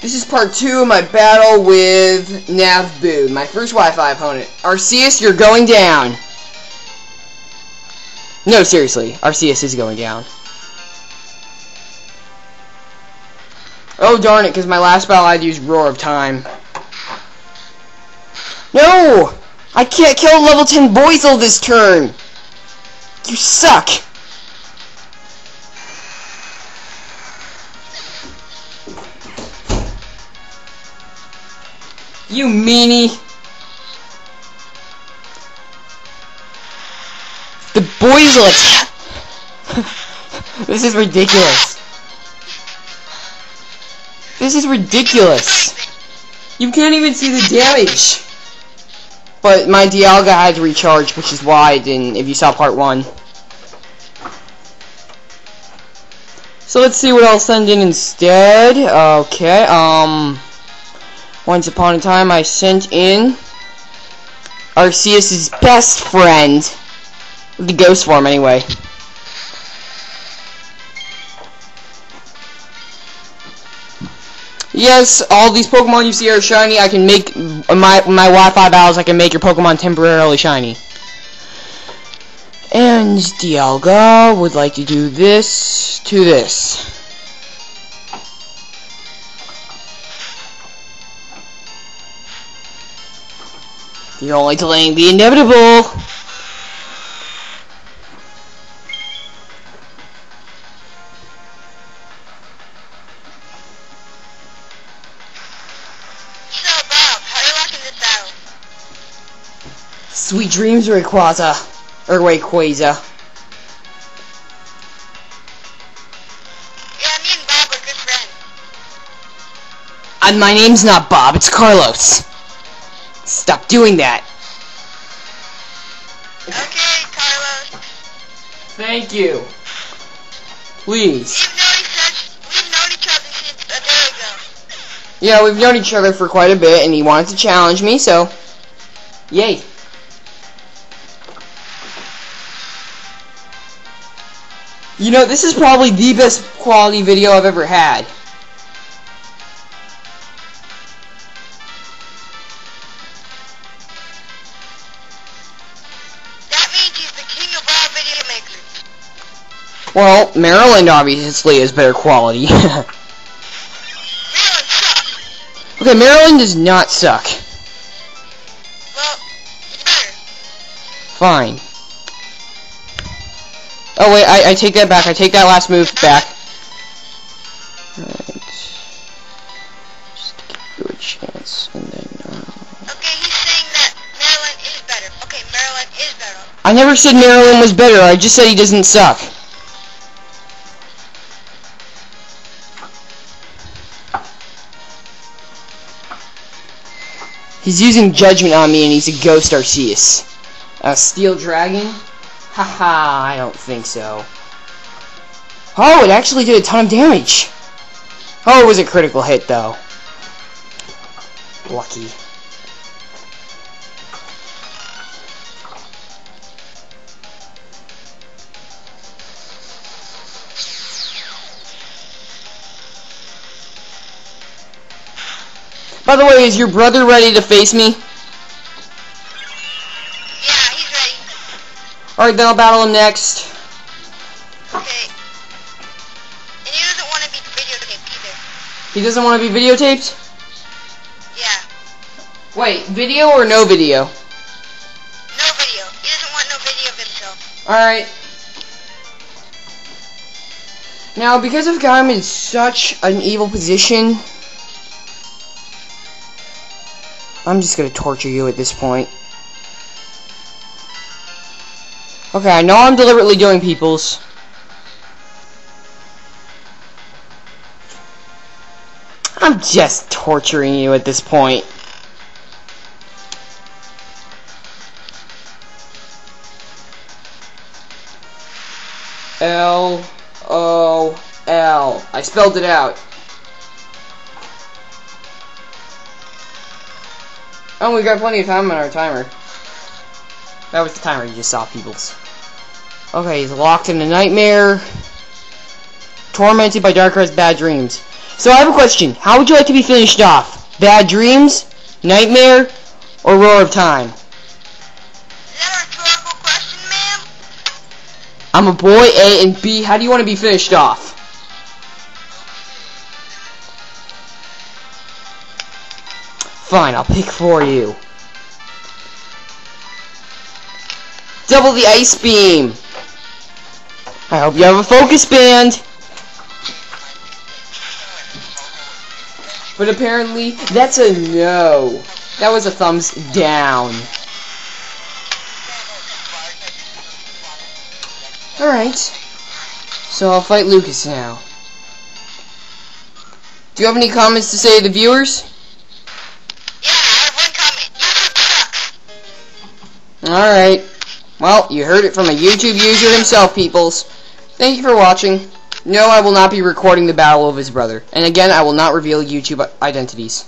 This is part two of my battle with Navboo, my first Wi-Fi opponent. Arceus, you're going down. No, seriously, Arceus is going down. Oh darn it, because my last battle I had to use Roar of Time. No! I can't kill level 10 Buizel this turn! You suck! You meanie! The Buizel This is ridiculous. This is ridiculous. You can't even see the damage. But my Dialga had to recharge, which is why I didn't, if you saw part one. So let's see what I'll send in instead. Okay, um... Once upon a time, I sent in Arceus' best friend. The ghost form, anyway. Yes, all these Pokemon you see are shiny. I can make my my Wi-Fi battles. I can make your Pokemon temporarily shiny. And Dialga would like to do this to this. You're only delaying the inevitable. So Bob, how are you walking this out? Sweet dreams, Rayquaza. Or Rayquaza. Yeah, me and Bob are good friends. And my name's not Bob, it's Carlos. Stop doing that. Okay, Carlos. Thank you. Please. We've known each other, we've known each other since a day ago. Yeah, we've known each other for quite a bit, and he wanted to challenge me, so... Yay. You know, this is probably the best quality video I've ever had. Makers. Well, Maryland obviously is better quality. Really sucks. okay, Maryland does not suck. Well. Fine. Oh wait, I, I take that back. I take that last move back. Right. Just give you a chance, I never said Maryland was better. I just said he doesn't suck. He's using judgment on me, and he's a ghost Arceus. A steel dragon? Haha, I don't think so. Oh, it actually did a ton of damage. Oh, it was a critical hit, though. Lucky. By the way, is your brother ready to face me? Yeah, he's ready. Alright, then I'll battle him next. Okay. And he doesn't want to be videotaped either. He doesn't want to be videotaped? Yeah. Wait, video or no video? No video. He doesn't want no video of himself. Alright. Now, because I've got him in such an evil position, I'm just gonna torture you at this point. Okay, I know I'm deliberately doing people's. I'm just torturing you at this point. L O L. I spelled it out. Oh, we got plenty of time on our timer. That was the timer you just saw, peoples. Okay, he's locked in a nightmare. Tormented by Darkrai bad dreams. So I have a question. How would you like to be finished off? Bad Dreams, Nightmare, or Roar of Time? Is that a rhetorical question, ma'am? I'm a boy, A, and B, how do you want to be finished off? Fine, I'll pick for you. Double the ice beam. I hope you have a focus band. But apparently, that's a no. That was a thumbs down. Alright. So I'll fight Lucas now. Do you have any comments to say to the viewers? Alright. Well, you heard it from a YouTube user himself, peoples. Thank you for watching. No, I will not be recording the battle of his brother. And again, I will not reveal YouTube identities.